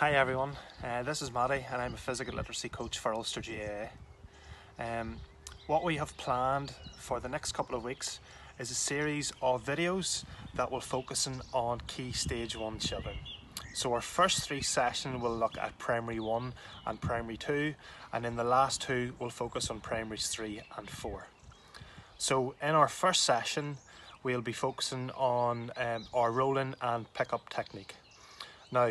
Hi everyone, uh, this is Matty and I'm a physical literacy coach for Ulster GAA. Um, what we have planned for the next couple of weeks is a series of videos that will focus on key stage 1 children. So our first three sessions will look at primary 1 and primary 2 and in the last two we'll focus on primaries 3 and 4. So in our first session we'll be focusing on um, our rolling and pickup technique. Now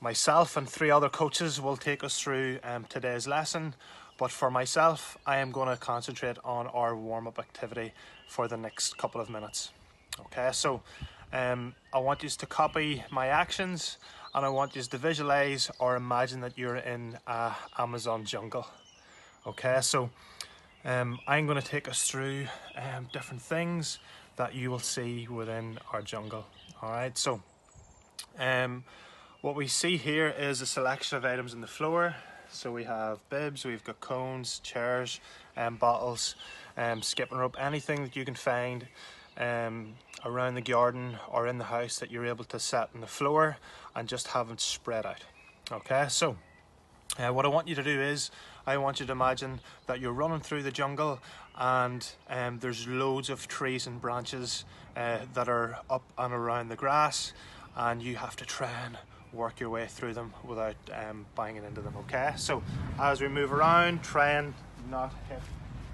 Myself and three other coaches will take us through um, today's lesson, but for myself, I am going to concentrate on our warm-up activity for the next couple of minutes. Okay, so um, I want you to copy my actions and I want you to visualize or imagine that you're in a Amazon jungle. Okay, so um, I'm going to take us through um, different things that you will see within our jungle. All right, so um, what we see here is a selection of items on the floor. So we have bibs, we've got cones, chairs, um, bottles, um, skipping rope, anything that you can find um, around the garden or in the house that you're able to set on the floor and just have it spread out. Okay, so uh, what I want you to do is I want you to imagine that you're running through the jungle and um, there's loads of trees and branches uh, that are up and around the grass and you have to try and work your way through them without um, banging into them, okay? So as we move around, try and not hit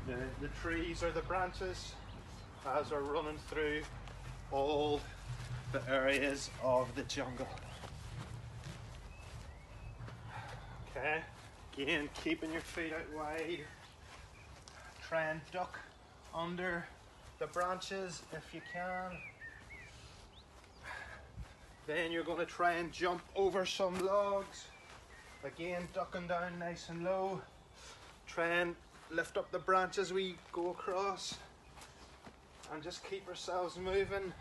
the, the trees or the branches as we're running through all the areas of the jungle. Okay, again, keeping your feet out wide. Try and duck under the branches if you can. Then you're going to try and jump over some logs. Again, ducking down nice and low. Try and lift up the branch as we go across. And just keep ourselves moving.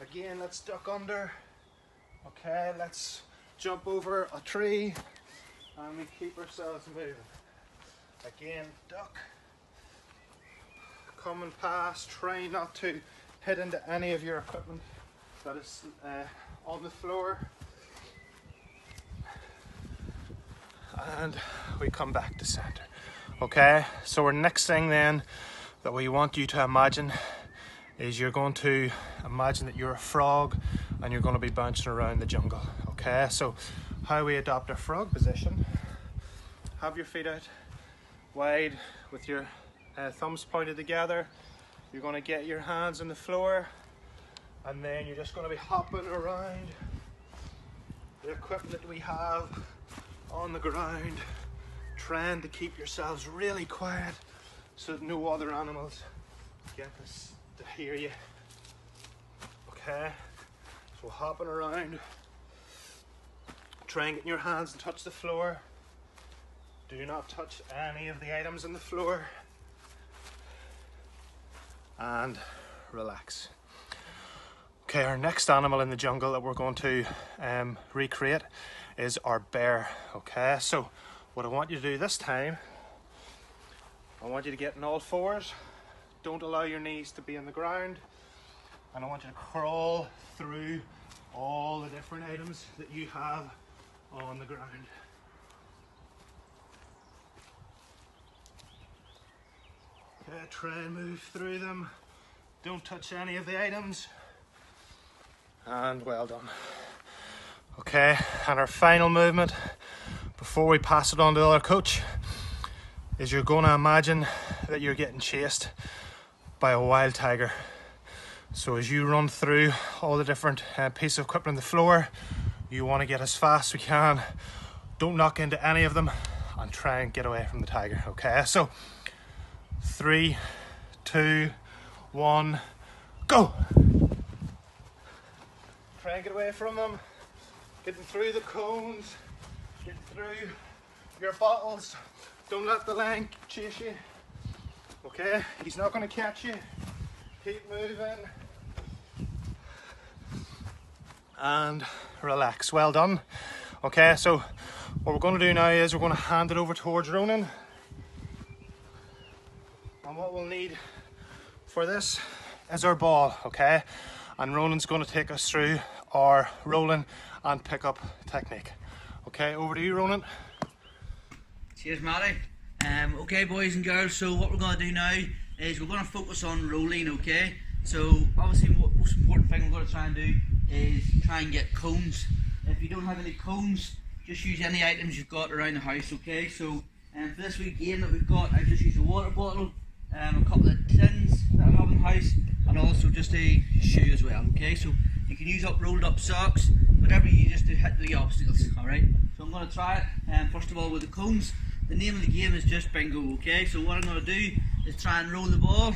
Again, let's duck under. Okay, let's jump over a tree. And we keep ourselves moving. Again, duck. Coming past, try not to hit into any of your equipment that is uh, on the floor. And we come back to center. Okay so our next thing then that we want you to imagine is you're going to imagine that you're a frog and you're going to be bouncing around the jungle. Okay so how we adopt a frog position. Have your feet out wide with your uh, thumbs pointed together. You're going to get your hands on the floor and then you're just going to be hopping around the equipment that we have on the ground trying to keep yourselves really quiet so that no other animals get this to hear you. Okay? So hopping around. Try and get your hands and touch the floor. Do not touch any of the items on the floor. And relax Okay, our next animal in the jungle that we're going to um, recreate is our bear. Okay, so what I want you to do this time, I want you to get in all fours. Don't allow your knees to be on the ground. And I want you to crawl through all the different items that you have on the ground. Okay, try and move through them. Don't touch any of the items and well done. Okay, and our final movement before we pass it on to the other coach is you're going to imagine that you're getting chased by a wild tiger. So as you run through all the different uh, pieces of equipment on the floor, you want to get as fast as we can. Don't knock into any of them and try and get away from the tiger. Okay, so three, two, one, go try and get away from them, getting through the cones, getting through your bottles. Don't let the lion chase you. Okay, he's not going to catch you. Keep moving. And relax. Well done. Okay, so what we're going to do now is we're going to hand it over towards Ronan. And what we'll need for this is our ball, okay? And Ronan's going to take us through our rolling and pickup technique. Okay, over to you, Ronan. Cheers, Matty. Um, okay, boys and girls, so what we're going to do now is we're going to focus on rolling, okay? So, obviously, most important thing we're going to try and do is try and get cones. If you don't have any cones, just use any items you've got around the house, okay? So, um, for this week game that we've got, I've just used a water bottle, um, a couple of tins that I have in the house, and also just a shoe well, okay? So, you can use up rolled up socks, whatever you just to hit the obstacles, alright? So, I'm going to try it, um, first of all, with the cones. The name of the game is just bingo, okay? So, what I'm going to do is try and roll the ball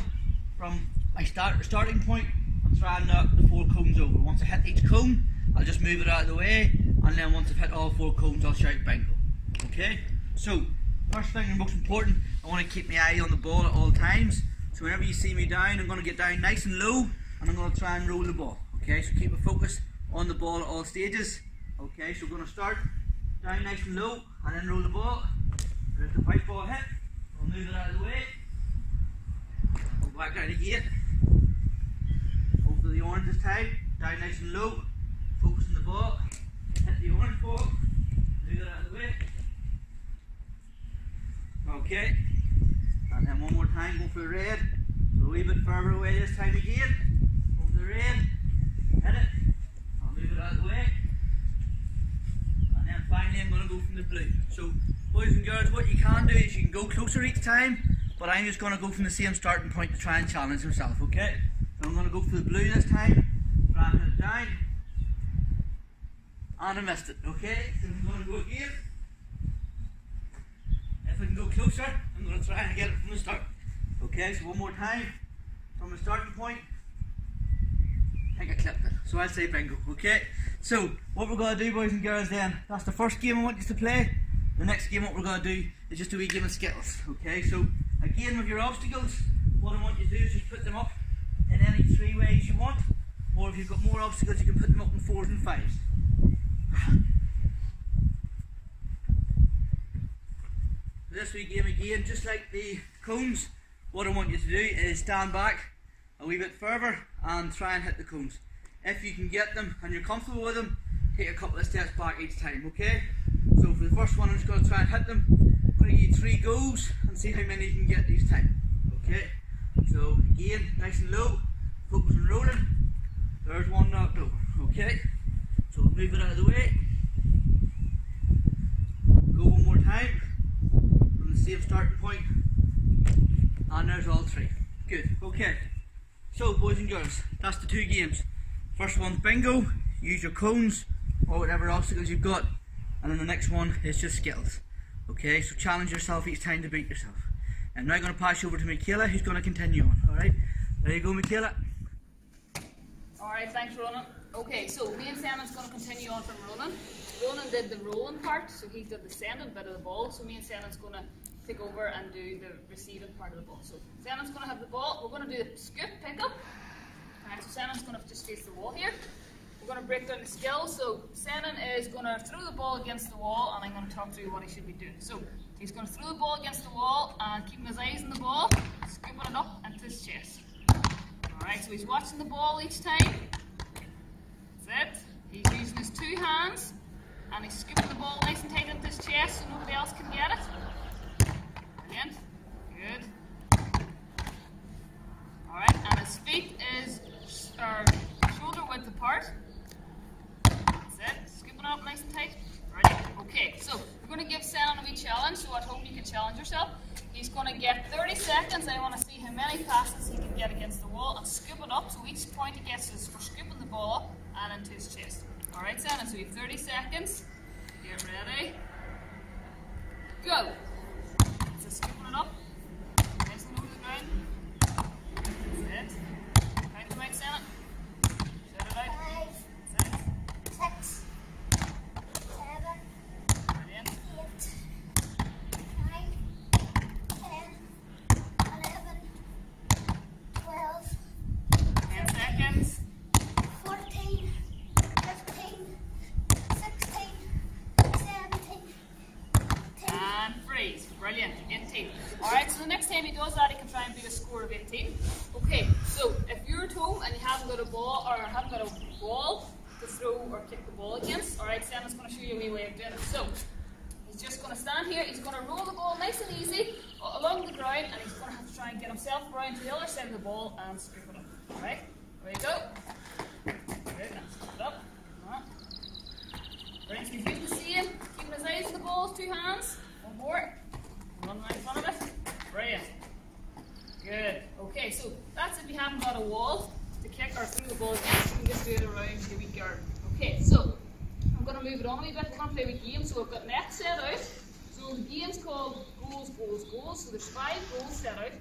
from my start starting point and try and knock the four cones over. Once I hit each cone, I'll just move it out of the way, and then once I've hit all four cones, I'll shout bingo. Okay? So, first thing and most important, I want to keep my eye on the ball at all times. So whenever you see me down, I'm going to get down nice and low, and I'm going to try and roll the ball. Okay? So keep a focus on the ball at all stages. Okay? So we're going to start down nice and low, and then roll the ball. There's the white ball hit. I'll move it out of the way. Go back down again. Go for the orange this time. Down nice and low. Focus on the ball. Hit the orange ball. Move it out of the way. Okay. And then one more time, go for the red. Go a wee bit further away this time again. Hit it. I'll move it out of the way. And then finally I'm going to go from the blue. So, boys and girls, what you can do is you can go closer each time, but I'm just going to go from the same starting point to try and challenge myself, okay? So I'm going to go for the blue this time. Hit it down. And I missed it, okay? So I'm going to go again. If I can go closer, I'm going to try and get it from the start. Okay, so one more time. From the starting point. Think I clipped it. So I'll say bingo, okay? So, what we're going to do, boys and girls, then, that's the first game I want you to play. The next game, what we're going to do is just a wee game of Skittles, okay? So, again, with your obstacles, what I want you to do is just put them up in any three ways you want. Or if you've got more obstacles, you can put them up in fours and fives. this wee game again, just like the cones, what I want you to do is stand back a wee bit further and try and hit the cones. If you can get them and you're comfortable with them, take a couple of steps back each time, okay? So for the first one, I'm just going to try and hit them. I'm going to give you three goes and see how many you can get each time, okay? So again, nice and low, focus on rolling. There's one knocked over, okay? So move it out of the way. Go one more time from the same starting point. And there's all three. Good, okay. So, boys and girls, that's the two games. First one's bingo, use your cones or whatever obstacles you've got. And then the next one is just skittles. Okay, so challenge yourself each time to beat yourself. I'm now going to pass you over to Michaela, who's going to continue on. Alright, there you go, Michaela. Alright, thanks Ronan. Okay, so me and Simon's going to continue on from Ronan. Ronan did the rolling part, so he did the sending bit of the ball, so me and Simon's going to take over and do the receiving part of the ball. So Simon's going to have the ball, we're going to do the scoop pickup. Alright, so Simon's going to just face the wall here. We're going to break down the skills. So Senan is going to throw the ball against the wall and I'm going to talk through what he should be doing. So he's going to throw the ball against the wall and keeping his eyes on the ball, scooping it up into his chest. Alright, so he's watching the ball each time. That's it. He's using his two hands and he's scooping the ball nice and tight into his chest so nobody else can get it. Brilliant. Good. Alright, and his feet is are shoulder width apart. That's it. Scooping up nice and tight. Brilliant. Okay, so we're going to give Senan a wee challenge, so at home you can challenge yourself. He's going to get 30 seconds. I want to see how many passes he can get against the wall and scoop it up. So each point he gets is for scooping the ball up and into his chest. Alright, Senan, so we have 30 seconds. Get ready. Go. Scooping it up. Nice and to the ground. That's it. Senan. Shout it out. Five, That's it. six, seven, Brilliant. eight, nine, ten, eleven, twelve, 10 seconds. fourteen, fifteen, sixteen, seventeen, eighteen. Freeze. Brilliant. 18. Alright, so the next time he does that, he can try and beat a score of 18. Okay, so if you're at home and you haven't got a ball or haven't got a ball to throw or kick the ball against. Alright, Sam's going to show you a wee way of doing it. So, he's just going to stand here, he's going to roll the ball nice and easy along the ground, and he's going to have to try and get himself around to the other side of the ball and scoop it up. Alright, there you go. Good, now scoop it up. Right, he's to see him. Keeping his eyes on the ball, two hands. One more. One right in front of it. Brilliant. Good. Okay, so that's if you haven't got a wall to kick or throw the ball against, you can just do it around your wee garden. Okay, so I'm going to move it on a wee bit. We're going to play a game. So I've got nets set out. So the game's called goals, goals, goals. So there's five goals set out.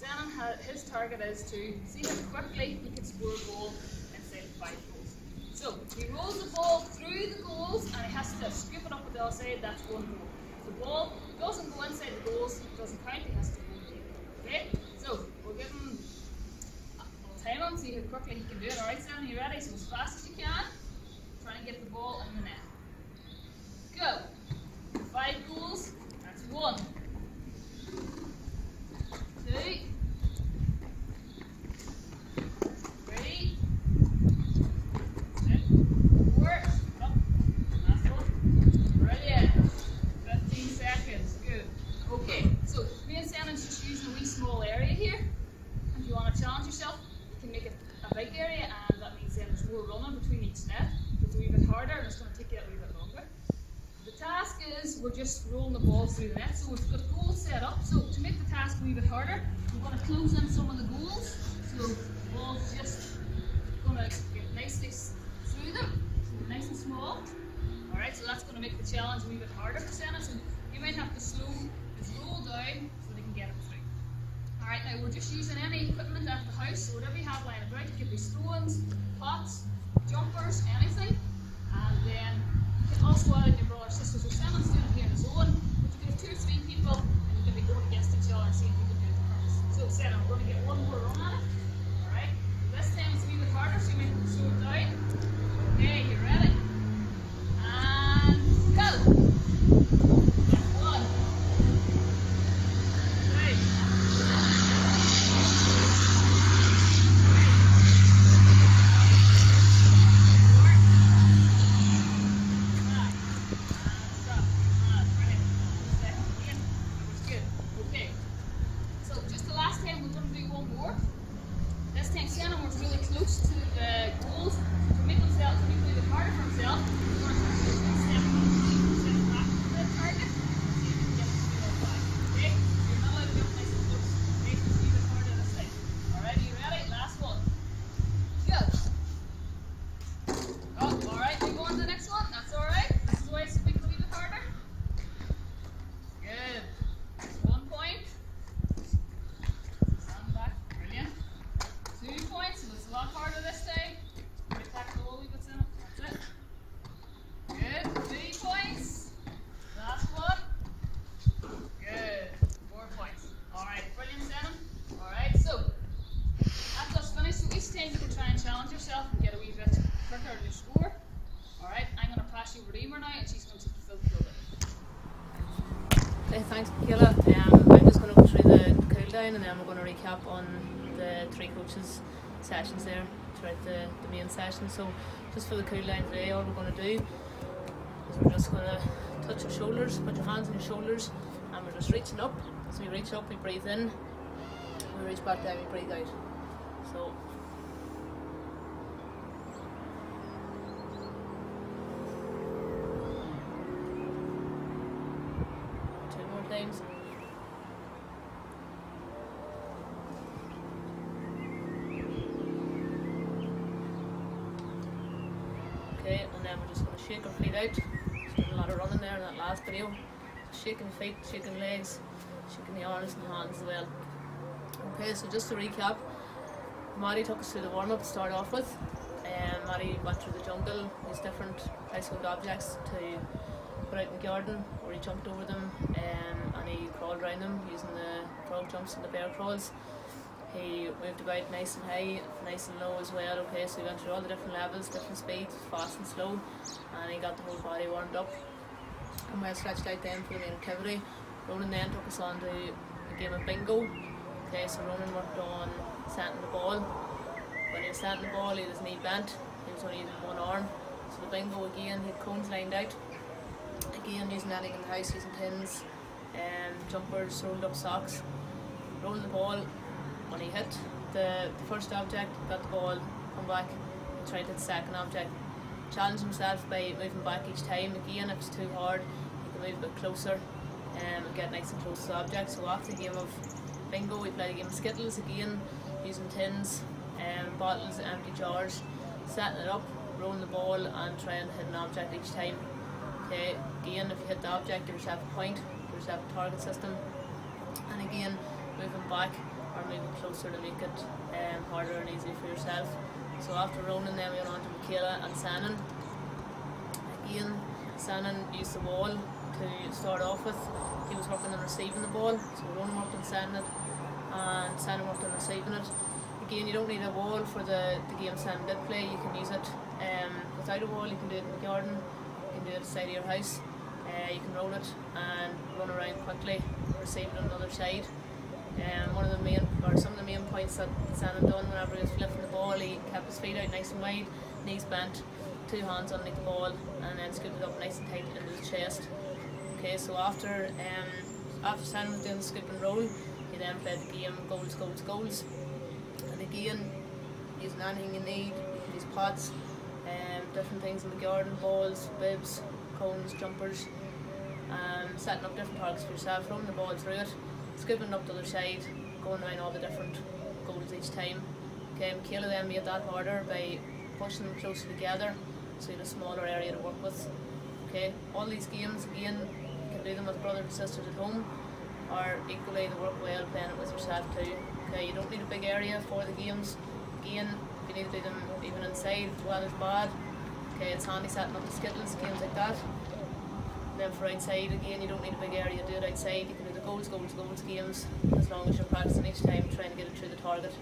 Senan, his target is to see how quickly he can score a goal inside of five goals. So he rolls the ball through the goals and he has to scoop it up with the other side. That's one goal. The ball doesn't go inside the goals, doesn't count. He has to go. Okay? So we'll give him I'll time him, see how quickly he can do it. Alright, Sam, you ready? So as fast as you can, try and get the ball in the net. Go. Five goals, that's one. Two. Three. Four. Up. Last one. Brilliant. 15 seconds. Good. Okay, so me and Senan's just using a wee small area here. If you want to challenge yourself, you can make it a big area, and that means then there's more net. It's a wee bit harder, and it's going to take you a wee bit longer. The task is we're just rolling the ball through the net, so we've got goals set up. So to make the task a wee bit harder, we're going to close in some of the goals. So the ball's just going to get nicely through them, so nice and small. Alright, so that's going to make the challenge a wee bit harder for Senna. So you might have to slow his roll down so they can get it through. Alright, now we're just using any equipment at the house, so whatever you have lying about, it could be stones, pots, jumpers, anything. And then you can also add in your brother or sister. So Shannon's doing it here on his own, but you can have two or three people and you can be going against each other and see who can do it first. So Senna, we're going to get one more run at it. Alright, this time it's a wee bit harder, so you might have to slow it down. Okay, you ready? And go! One. Two. Okay. So just the last time we're going to do one more. This time Shannon was really close to the goals to make himself to make it a bit harder for himself. We're going to have to do step step back to the target. See if we can get it to the side. Okay? So you're not allowed to jump nice and close. Make it a wee bit harder this side. Alright, you ready? Last one. Go. Oh, alright, we go on to the next one. That's alright. This is why it's make it a wee bit harder. Good. One point. Stand back. Brilliant. Two points, so it's a lot harder this time. Get back the wall we got in it. That's it. Good. Three points. Last one. Good. Four points. Alright, brilliant, Seven. Alright, so that's us finished. So each time you can try and challenge yourself and get a wee bit quicker on your score. Alright, I'm going to pass you over to Emer now and she's going to take the field field Okay, thanks, Michaela. Um, I'm just going to go through the cool down and then we're going to recap on the three coaches' sessions there throughout the, the main session. So, just for the cool down today, all we're going to do is we're just going to touch your shoulders, put your hands on your shoulders, and we're just reaching up. So, we reach up, we breathe in, we reach back down, we breathe out. So, two more times. And then we're just going to shake our feet out. There's a lot of running there in that last video. Shaking feet, shaking legs, shaking the arms and hands as well. Okay, so just to recap, Matty took us through the warm up to start off with. Um, Matty went through the jungle, used different household objects to put out in the garden, where he jumped over them um, and he crawled around them using the frog jumps and the bear crawls. He moved about nice and high, nice and low as well. Okay, so he went through all the different levels, different speeds, fast and slow, and he got the whole body warmed up and well stretched out then for the main activity. Ronan then took us on to a game of bingo. Okay, so Ronan worked on setting the ball. When he was setting the ball, he his knee bent. he was only using one arm. So the bingo again, he had cones lined out. Again, using anything in the house, using pins, um, jumpers, rolled up socks. Rolling the ball, when he hit the, the first object, got the ball, come back, tried to hit the second object. Challenge himself by moving back each time. Again, if it's too hard, he can move a bit closer um, and get nice and close to the object. So after the game of bingo, we played a game of skittles again, using tins, um, bottles, empty jars, setting it up, rolling the ball, and trying to hit an object each time. Okay, again, if you hit the object, give yourself a point, give yourself a target system, and again, moving back moving closer to make it um, harder and easier for yourself. So after Ronan, then we went on to Michaela and Sanan. Again, Sanan used the wall to start off with. He was working on receiving the ball, so Ronan worked on sending it, and Sanan worked on receiving it. Again, you don't need a wall for the, the game Sanan did play. You can use it um, without a wall. You can do it in the garden. You can do it outside of your house. Uh, you can roll it and run around quickly, receive it on the other side. Um, one of the main, or some of the main points that Sanan done whenever he was lifting the ball, he kept his feet out nice and wide, knees bent, two hands underneath the ball, and then scooped it up nice and tight into his chest. Okay, so after um, after Sanan was doing the scoop and roll, he then played the game goals, goals, goals. And again, using anything you need, these pots, um, different things in the garden, balls, bibs, cones, jumpers, um, setting up different targets for yourself, throwing the ball through it, scooping up the other side, going around all the different goals each time. Um, okay, Michaela then made that harder by pushing them closer together so you have a smaller area to work with. Okay, all these games again, you can do them with brothers and sisters at home or equally they work well playing it with yourself too. Okay, you don't need a big area for the games. Again, you need to do them even inside if the weather's bad. Okay, it's handy setting up the skittles, games like that. And then for outside again, you don't need a big area to do it outside. You can do the goals, goals, goals games as long as you're practicing each time trying to get it through the target.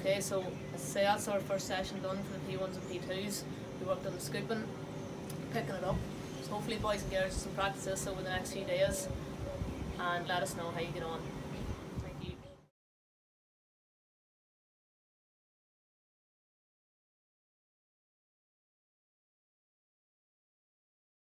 Okay, so as I say, that's our first session done for the P1s and P2s. We worked on the scooping, picking it up. So hopefully boys and girls some practice this over the next few days and let us know how you get on.